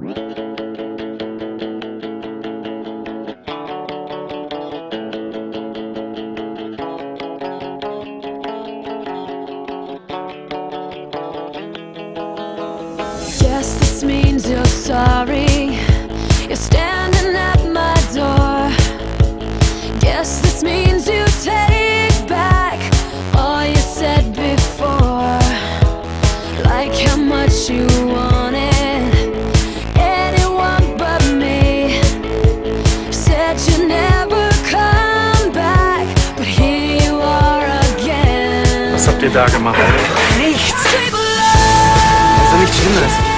Yes, this means you're sorry. You're standing at my door. Guess this means you take Was habt ihr da gemacht? Nichts! Also nichts Schlimmes.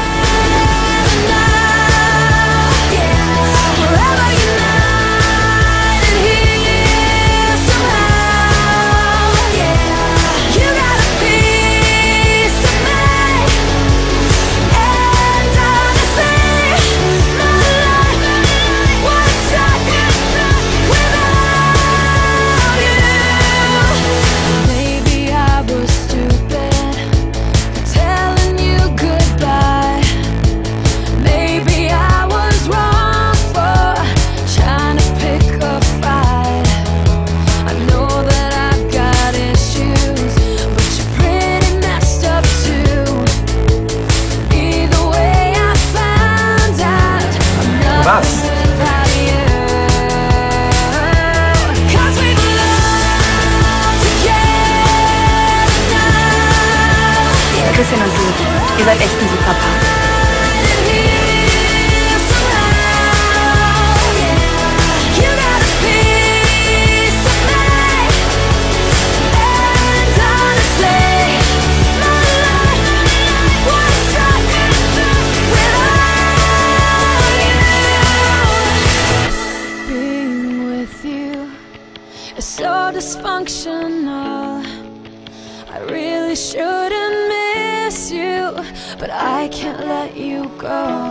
Christian und du, ihr seid echt ein super Paar. so dysfunctional I really should but I can't let you go.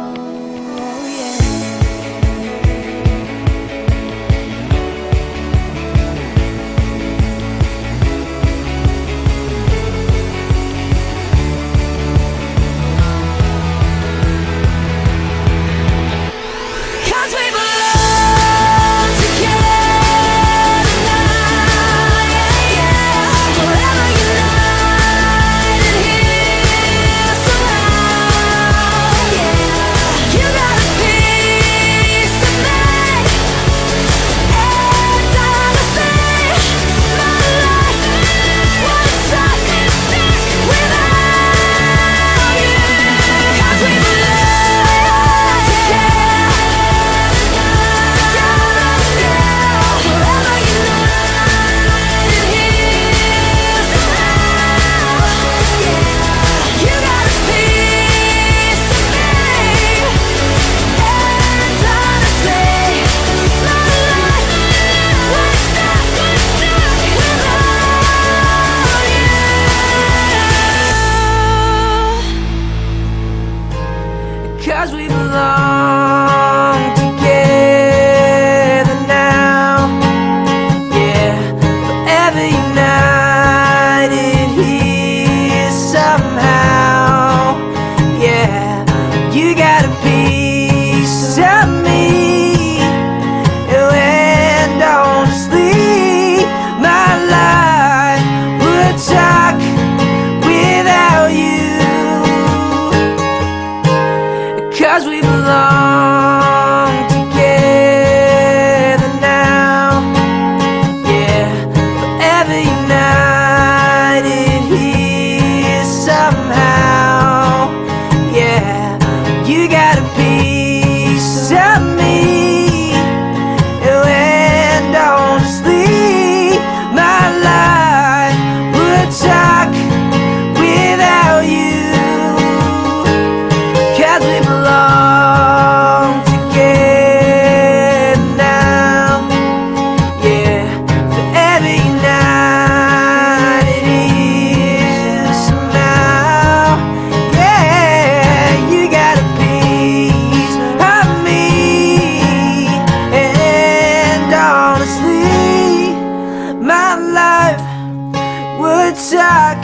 talk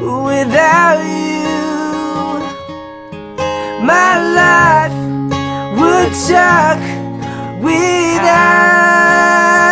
without you. My life would talk ah. without